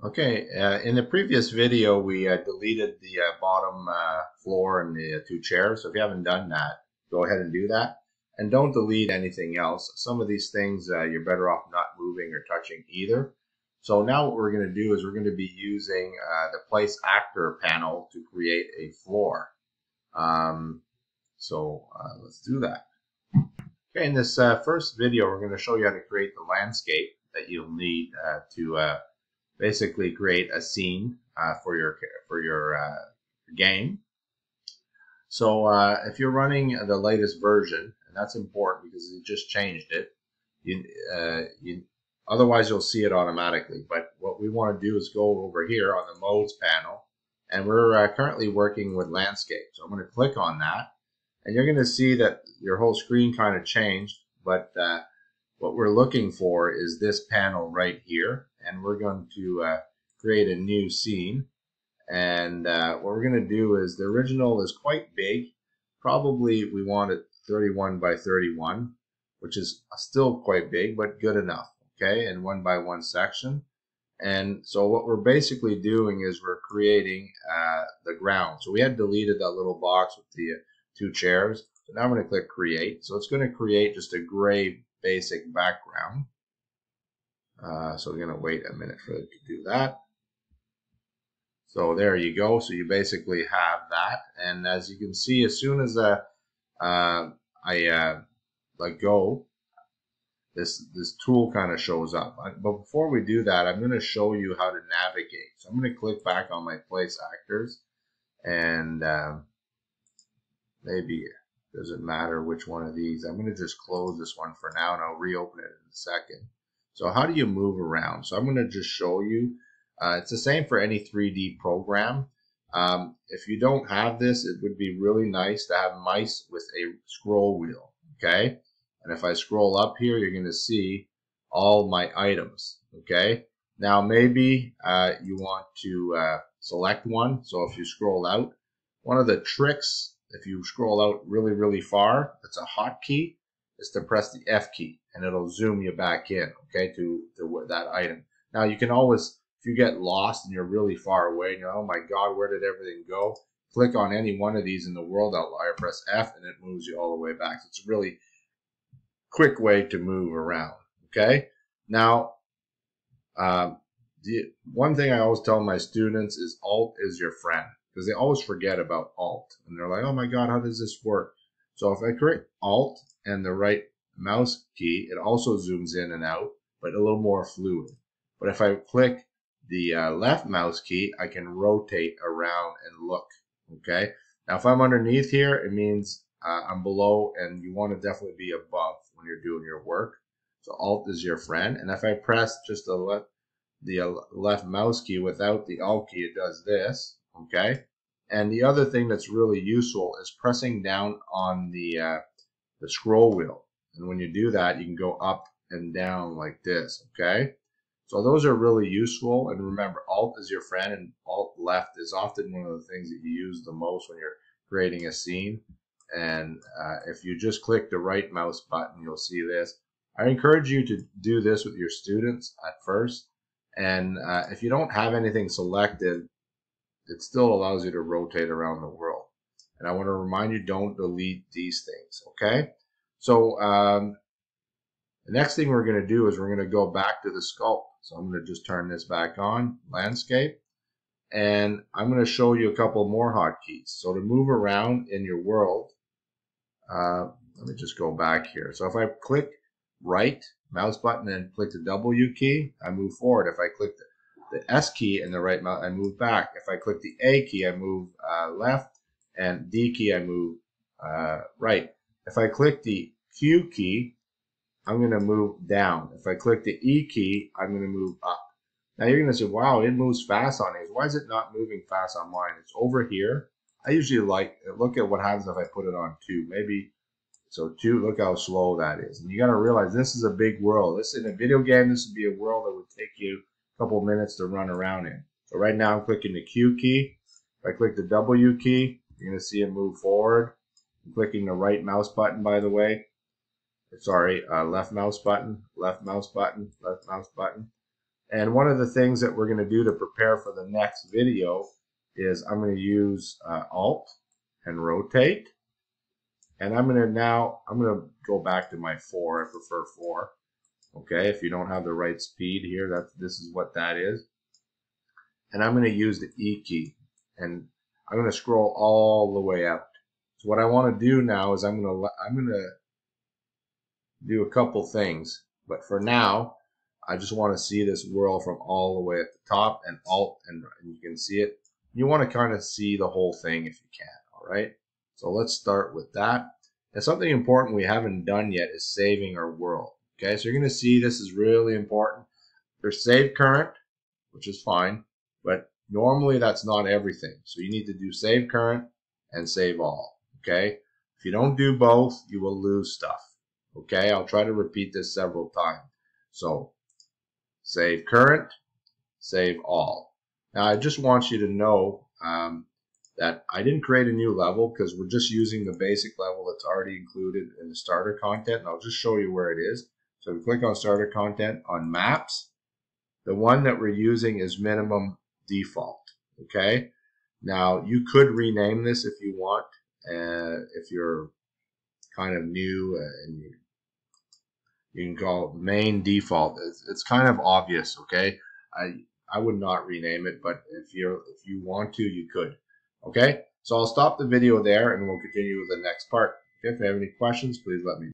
Okay, uh, in the previous video we uh, deleted the uh, bottom uh, floor and the uh, two chairs. So if you haven't done that, go ahead and do that. And don't delete anything else. Some of these things uh, you're better off not moving or touching either. So now what we're going to do is we're going to be using the place actor panel to create a floor. Um, so let's do that. Okay, in this first video we're going to show you how to create the landscape that you'll need to basically create a scene uh, for your for your uh, game. So uh, if you're running the latest version, and that's important because it just changed it, you, uh, you otherwise you'll see it automatically. But what we want to do is go over here on the modes panel, and we're uh, currently working with landscape. So I'm going to click on that, and you're going to see that your whole screen kind of changed, but uh, what we're looking for is this panel right here and we're going to uh, create a new scene. And uh, what we're going to do is the original is quite big. Probably we want it 31 by 31 which is still quite big but good enough okay? And one by one section. And so what we're basically doing is we're creating uh, the ground. So we had deleted that little box with the uh, two chairs. So now I'm going to click create. So it's going to create just a gray basic background. Uh, so we're going to wait a minute for it to do that. So there you go. So you basically have that. And as you can see, as soon as uh, uh, I uh, let go, this, this tool kind of shows up. But before we do that, I'm going to show you how to navigate. So I'm going to click back on my place actors and um, maybe doesn't matter which one of these. I'm going to just close this one for now and I'll reopen it in a second. So how do you move around? So I'm going to just show you. Uh, it's the same for any 3D program. Um, if you don't have this, it would be really nice to have mice with a scroll wheel. Okay. And if I scroll up here, you're going to see all my items. Okay. Now maybe uh, you want to uh, select one. So if you scroll out, one of the tricks if you scroll out really, really far, it's a hotkey, is to press the F key and it'll zoom you back in, okay, to, to that item. Now you can always, if you get lost and you're really far away and you're, oh my God, where did everything go? Click on any one of these in the world outliner, press F, and it moves you all the way back. So it's a really quick way to move around, okay? Now, um, the one thing I always tell my students is Alt is your friend because they always forget about Alt and they're like, oh my God, how does this work? So if I create Alt and the right mouse key, it also zooms in and out, but a little more fluid. But if I click the uh, left mouse key, I can rotate around and look. Okay. Now, if I'm underneath here, it means uh, I'm below, and you want to definitely be above when you're doing your work. So Alt is your friend. And if I press just the left the uh, left mouse key without the Alt key, it does this okay? And the other thing that's really useful is pressing down on the, uh, the scroll wheel. And when you do that, you can go up and down like this, okay? So those are really useful. And remember, Alt is your friend and Alt left is often one of the things that you use the most when you're creating a scene. And uh, if you just click the right mouse button, you'll see this. I encourage you to do this with your students at first. And uh, if you don't have anything selected, it still allows you to rotate around the world. And I want to remind you, don't delete these things, okay? So um, the next thing we're going to do is we're going to go back to the sculpt. So I'm going to just turn this back on, landscape. And I'm going to show you a couple more hotkeys. So to move around in your world, uh, let me just go back here. So if I click right mouse button and click the W key, I move forward. If I click the the S key and the right mouse, I move back. If I click the A key, I move uh, left, and D key, I move uh, right. If I click the Q key, I'm going to move down. If I click the E key, I'm going to move up. Now you're going to say, wow, it moves fast on these. Why is it not moving fast on mine? It's over here. I usually like, look at what happens if I put it on 2. Maybe, so 2, look how slow that is. And you got to realize this is a big world. This in a video game, this would be a world that would take you a couple minutes to run around in. So right now I'm clicking the Q key. If I click the W key, you're going to see it move forward. Clicking the right mouse button, by the way. Sorry, uh, left mouse button, left mouse button, left mouse button. And one of the things that we're going to do to prepare for the next video is I'm going to use uh, Alt and Rotate. And I'm going to now, I'm going to go back to my 4. I prefer 4. Okay, if you don't have the right speed here, that's this is what that is. And I'm going to use the E key. And I'm going to scroll all the way out. So what I want to do now is I'm going to I'm going to do a couple things. But for now, I just want to see this whirl from all the way at the top and alt and, and you can see it. You want to kind of see the whole thing if you can, all right? So let's start with that. And something important we haven't done yet is saving our world. Okay, so you're going to see this is really important. There's save current, which is fine, but normally that's not everything. So you need to do save current and save all. Okay, if you don't do both, you will lose stuff. Okay, I'll try to repeat this several times. So save current, save all. Now I just want you to know um, that I didn't create a new level because we're just using the basic level that's already included in the starter content. And I'll just show you where it is. So we click on starter content on maps. The one that we're using is minimum default. Okay. Now you could rename this if you want, uh, if you're kind of new and you, you can call it main default. It's, it's kind of obvious. Okay. I, I would not rename it, but if you if you want to, you could. Okay. So I'll stop the video there and we'll continue with the next part. If you have any questions, please let me.